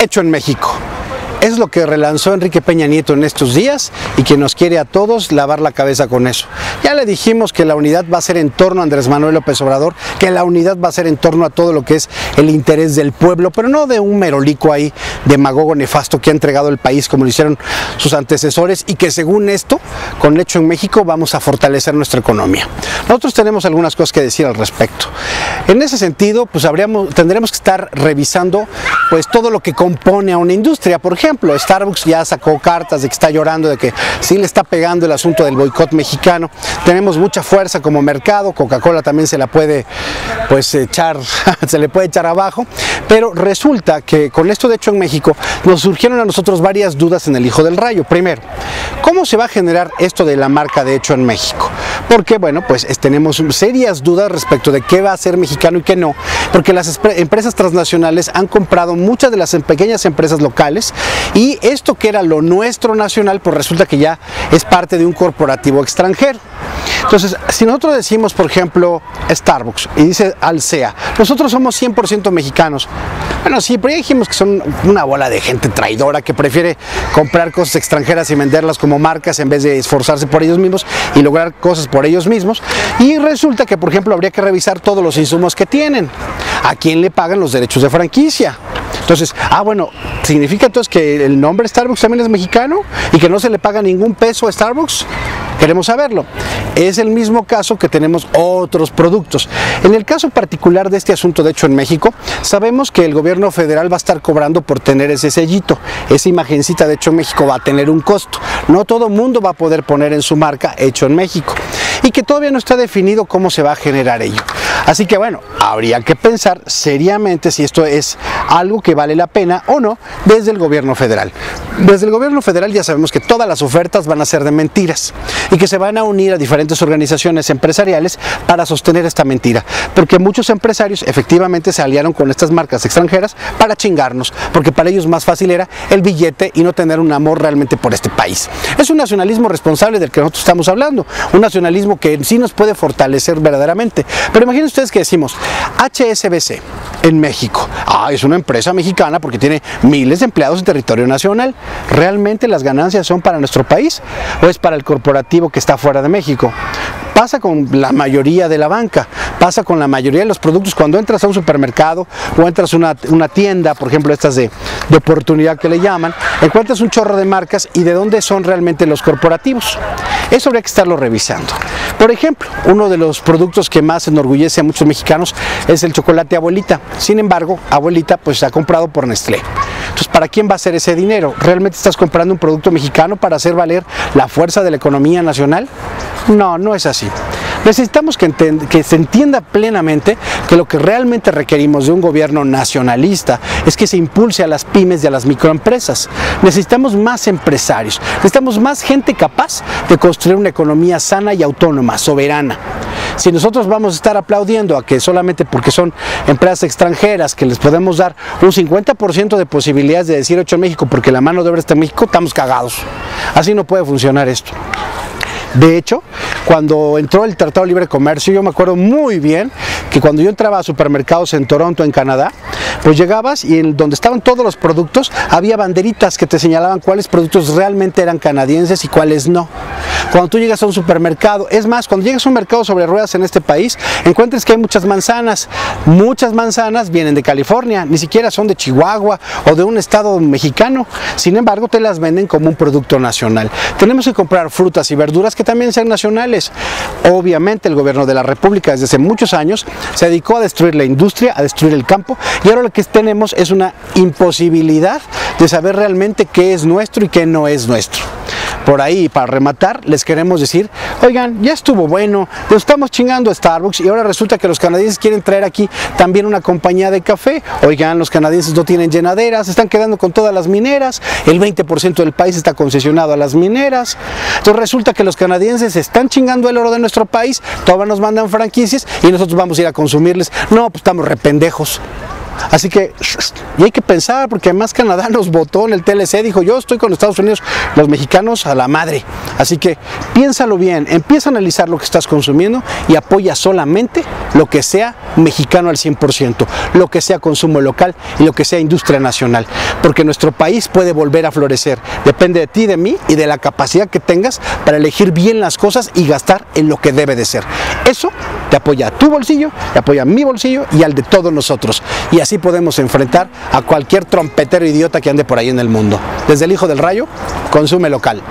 hecho en México. Es lo que relanzó Enrique Peña Nieto en estos días y que nos quiere a todos lavar la cabeza con eso. Ya le dijimos que la unidad va a ser en torno a Andrés Manuel López Obrador, que la unidad va a ser en torno a todo lo que es el interés del pueblo, pero no de un merolico ahí demagogo nefasto que ha entregado el país como lo hicieron sus antecesores y que según esto, con hecho en México, vamos a fortalecer nuestra economía. Nosotros tenemos algunas cosas que decir al respecto. En ese sentido, pues habríamos, tendremos que estar revisando pues todo lo que compone a una industria. Por ejemplo, Starbucks ya sacó cartas de que está llorando, de que sí le está pegando el asunto del boicot mexicano. Tenemos mucha fuerza como mercado, Coca-Cola también se la puede pues echar, se le puede echar abajo, pero resulta que con esto de hecho en México nos surgieron a nosotros varias dudas en el Hijo del Rayo. Primero, ¿cómo se va a generar esto de la marca de hecho en México? Porque bueno, pues tenemos serias dudas respecto de qué va a ser mexicano y qué no, porque las empresas transnacionales han comprado muchas de las pequeñas empresas locales y esto que era lo nuestro nacional, pues resulta que ya es parte de un corporativo extranjero. Entonces, si nosotros decimos, por ejemplo, Starbucks y dice Alsea, nosotros somos 100% mexicanos. Bueno, sí, pero ya dijimos que son una bola de gente traidora que prefiere comprar cosas extranjeras y venderlas como marcas en vez de esforzarse por ellos mismos y lograr cosas por ellos mismos. Y resulta que, por ejemplo, habría que revisar todos los insumos que tienen. ¿A quién le pagan los derechos de franquicia? Entonces, ah, bueno, ¿significa entonces que el nombre Starbucks también es mexicano y que no se le paga ningún peso a Starbucks? Queremos saberlo. Es el mismo caso que tenemos otros productos. En el caso particular de este asunto, de hecho en México, sabemos que el gobierno federal va a estar cobrando por tener ese sellito. Esa imagencita de hecho en México va a tener un costo. No todo mundo va a poder poner en su marca hecho en México. Y que todavía no está definido cómo se va a generar ello. Así que bueno, habría que pensar seriamente si esto es algo que vale la pena o no desde el gobierno federal. Desde el gobierno federal ya sabemos que todas las ofertas van a ser de mentiras y que se van a unir a diferentes organizaciones empresariales para sostener esta mentira. Porque muchos empresarios efectivamente se aliaron con estas marcas extranjeras para chingarnos, porque para ellos más fácil era el billete y no tener un amor realmente por este país. Es un nacionalismo responsable del que nosotros estamos hablando, un nacionalismo que en sí nos puede fortalecer verdaderamente. Pero imagínense ustedes que decimos HSBC en México. Ah, es una empresa mexicana porque tiene miles de empleados en territorio nacional. ¿Realmente las ganancias son para nuestro país o es para el corporativo que está fuera de México? Pasa con la mayoría de la banca, pasa con la mayoría de los productos. Cuando entras a un supermercado o entras a una, tienda, por ejemplo estas de, de oportunidad que le llaman, encuentras un chorro de marcas y de dónde son realmente los corporativos. Eso habría que estarlo revisando. Por ejemplo, uno de los productos que más enorgullece a muchos mexicanos es el chocolate abuelita. Sin embargo, abuelita pues se ha comprado por Nestlé. Entonces, ¿para quién va a ser ese dinero? ¿Realmente estás comprando un producto mexicano para hacer valer la fuerza de la economía nacional? No, no es así. Necesitamos que, se entienda plenamente que lo que realmente requerimos de un gobierno nacionalista es que se impulse a las pymes y a las microempresas. Necesitamos más empresarios, necesitamos más gente capaz de construir una economía sana y autónoma, soberana. Si nosotros vamos a estar aplaudiendo a que solamente porque son empresas extranjeras que les podemos dar un 50% de posibilidades de decir hecho en México porque la mano de obra está en México, estamos cagados. Así no puede funcionar esto. De hecho, cuando entró el Tratado de Libre Comercio, yo me acuerdo muy bien que cuando yo entraba a supermercados en Toronto, en Canadá, pues llegabas y en donde estaban todos los productos había banderitas que te señalaban cuáles productos realmente eran canadienses y cuáles no. Cuando tú llegas a un supermercado, es más, cuando llegas a un mercado sobre ruedas en este país, encuentras que hay muchas manzanas. Muchas manzanas vienen de California, ni siquiera son de Chihuahua o de un estado mexicano. Sin embargo, te las venden como un producto nacional. Tenemos que comprar frutas y verduras que también sean nacionales. Obviamente el gobierno de la República desde hace muchos años se dedicó a destruir la industria, a destruir el campo y ahora lo que tenemos es una imposibilidad de saber realmente qué es nuestro y qué no es nuestro. Por ahí para rematar les queremos decir, oigan, ya estuvo bueno, nos estamos chingando a Starbucks y ahora resulta que los canadienses quieren traer aquí también una compañía de café, oigan, los canadienses no tienen llenaderas, están quedando con todas las mineras, el 20% del país está concesionado a las mineras, entonces resulta que los canadienses están chingando el oro de nuestro país, todavía nos mandan franquicias y nosotros vamos a ir a consumirles, no, pues estamos rependejos. Así que, y hay que pensar, porque además Canadá nos votó en el TLC, dijo yo estoy con Estados Unidos, los mexicanos a la madre. Así que piénsalo bien, empieza a analizar lo que estás consumiendo y apoya solamente lo que sea mexicano al 100%, lo que sea consumo local y lo que sea industria nacional. porque nuestro país puede volver a florecer. Depende de ti, de mí y de la capacidad que tengas para elegir bien las cosas y gastar en lo que debe de ser. Eso te apoya a tu bolsillo, te apoya a mi bolsillo y al de todos nosotros. Y así podemos enfrentar a cualquier trompetero idiota que ande por ahí en el mundo. Desde el Hijo del Rayo, consume local.